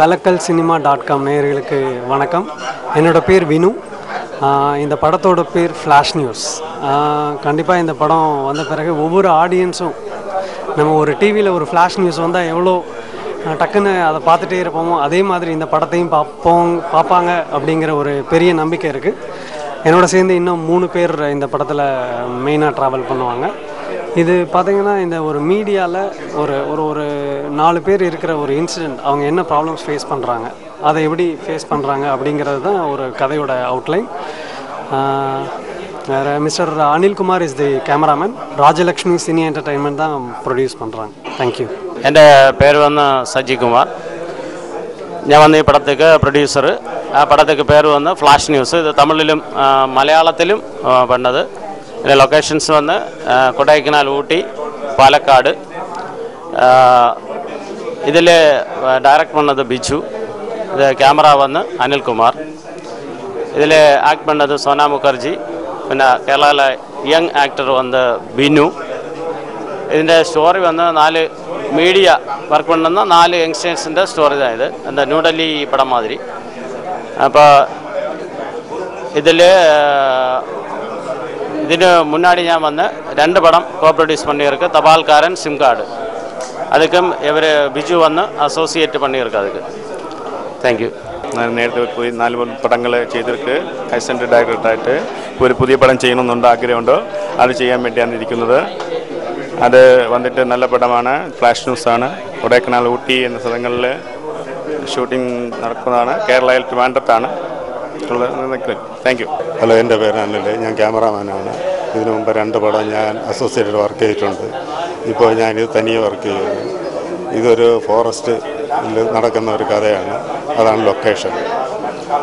கலக்கல் cinema dot com நேயர்களுக்கு வணக்கம். என்னோட பேர் வினு. இந்த படத்தோட பேர் ஃப்ளாஷ் நியூஸ் கண்டிப்பாக இந்த படம் வந்த பிறகு ஒவ்வொரு ஆடியன்ஸும் நம்ம ஒரு டிவியில் ஒரு ஃப்ளாஷ் நியூஸ் வந்தால் எவ்வளோ டக்குன்னு அதை பார்த்துட்டே இருப்போமோ அதே மாதிரி இந்த படத்தையும் பார்ப்போம் பார்ப்பாங்க அப்படிங்கிற ஒரு பெரிய நம்பிக்கை இருக்குது என்னோட சேர்ந்து இன்னும் மூணு பேர் இந்த படத்தில் மெயினாக ட்ராவல் பண்ணுவாங்க. இது பார்த்தீங்கன்னா இந்த ஒரு மீடியாவில் ஒரு ஒரு ஒரு நாலு பேர் இருக்கிற ஒரு இன்சிடெண்ட் அவங்க என்ன ப்ராப்ளம்ஸ் ஃபேஸ் பண்ணுறாங்க அதை எப்படி ஃபேஸ் பண்ணுறாங்க அப்படிங்கிறது தான் ஒரு கதையோட அவுட்லைன் வேறு mister Anilkumar is the cameraman Rajalakshmi cine entertainment தான் ப்ரொடியூஸ் பண்ணுறாங்க தேங்க்யூ എൻ്റെ പേര് വന്ന് സജി കുമാർ ഞാൻ വന്ന് ഈ പടത്തേക്ക് പ്രൊഡ്യൂസർ ആ പടത്തേക്ക് പേര് വന്ന് ഫ്ലാഷ് ന്യൂസ് ഇത് തമിഴിലും ആ, മലയാളത്തിലും ആ, പണ്ടത് ഇതിന്റെ ലൊക്കേഷൻസ് വന്ന് കൊടൈക്കനാൽ ഊട്ടി പാലക്കാട്. ഇതിൽ ഡയറക്ട് വന്നത് ബിജു ഇത് ക്യാമറ വന്ന് അനിൽകുമാർ. ഇതിൽ ആക്ട് പണ്ടത് സോന മുഖർജി പിന്നെ കേരളയിലെ യങ് ആക്ടർ വന്ന് ബിനു. ഇതിന്റെ സ്റ്റോറി വന്ന് നാല് മീഡിയ വർക്ക് പണ്ടുന്ന നാല് യങ്സ്റ്റേഴ്സിന്റെ സ്റ്റോറി ഇതാണ് ഇത്. എന്താ ന്യൂഡൽഹി പടം മാതിരി. അപ്പോൾ ഇതിൽ ഇതിന് முன்னாடி ഞാൻ വന്ന് രണ്ട് പടം കോ പ്രൊഡ്യൂസ് பண்ணியிருக்கு தபால்காரன் சிம் கார்டு அதுக்கும் இவர் பிஜு വന്ന് അസോസിയേറ്റ് பண்ணியிருக்கு அதுக்கு தேங்க்யூ ഞാൻ നേരത്തെ ഒരു പുതിയ നാല് പടങ്ങൾ ചെയ്തിട്ട് അസിസ്റ്റന്റ് ഡയറക്ടറായിട്ട് ഒരു പുതിയ പടം ചെയ്യണമെന്നുണ്ട് ആഗ്രഹമുണ്ട് അത് ചെയ്യാൻ വേണ്ടിയാണ് ഇരിക്കുന്നത് അത് വന്നിട്ട് നല്ല പടമാണ് ഫ്ലാഷ് ന്യൂസാണ് കൊടൈക്കനാൽ ഊട്ടി എന്ന സ്ഥലങ്ങളിൽ ഷൂട്ടിംഗ് നടക്കുന്നതാണ് കേരളയിൽ ട്രിവാൻഡ്രത്താണ് താങ്ക് യു ഹലോ എൻ്റെ പേര് അനിൽ ഞാൻ ക്യാമറാമാനാണ് ഇതിനു മുമ്പ് രണ്ട് പടം ഞാൻ അസോസിയേറ്റഡ് വർക്ക് ചെയ്തിട്ടുണ്ട് ഇപ്പോൾ ഞാനിത് തനിയെ വർക്ക് ചെയ്യുന്നു ഇതൊരു ഫോറസ്റ്റിൽ നടക്കുന്ന ഒരു കഥയാണ് അതാണ് ലൊക്കേഷൻ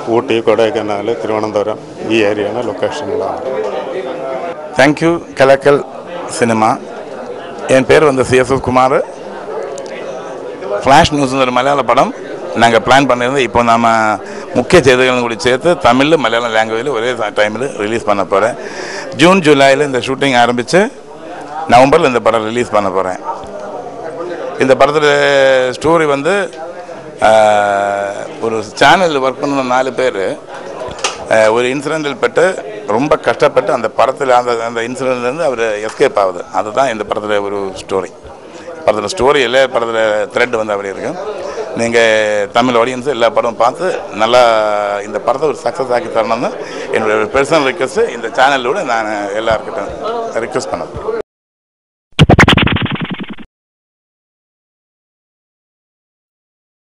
ഊട്ടി കൊടൈക്കനാൽ തിരുവനന്തപുരം ഈ ഏരിയയാണ് ലൊക്കേഷനുകളാണ് தேங்க்யூ கலக்கல் சினிமா என் பேர் வந்து சிஎஸ்எஸ் குமார் ஃப்ளாஷ் நியூஸ்னு ஒரு மலையாள படம் நாங்கள் பிளான் பண்ணியிருந்தோம் இப்போ நாம முக்கிய செய்திகளும் கூட சேர்த்து தமிழ் மலையாளம் லாங்குவேஜில் ஒரே டைமில் ரிலீஸ் பண்ண போகிறேன் ஜூன் ஜூலையில் இந்த ஷூட்டிங் ஆரம்பித்து நவம்பரில் இந்த படம் ரிலீஸ் பண்ண போகிறேன் இந்த படத்தில் ஸ்டோரி வந்து ஒரு சேனலில் ஒர்க் பண்ண நாலு பேர். ஒரு இன்சிடென்டில் பட்டு ரொம்ப கஷ்டப்பட்டு அந்த படத்தில் அந்த அந்த இன்சிடென்ட்லேருந்து அவர் எஸ்கேப் ஆகுது. அதுதான் இந்த படத்தில் ஒரு ஸ்டோரி படத்தில் ஸ்டோரி எல்லா படத்தில் த்ரெட் வந்து அப்படி இருக்கும் நீங்கள் தமிழ் ஆடியன்ஸ் எல்லா படமும் பார்த்து நல்லா இந்த படத்தை ஒரு சக்ஸஸ் ஆக்கி தரணும்னு என்னுடைய பர்சனல் ரிக்வஸ்ட்டு இந்த சேனலோட நான் எல்லாருக்கிட்ட ரிக்வஸ்ட் பண்ணேன்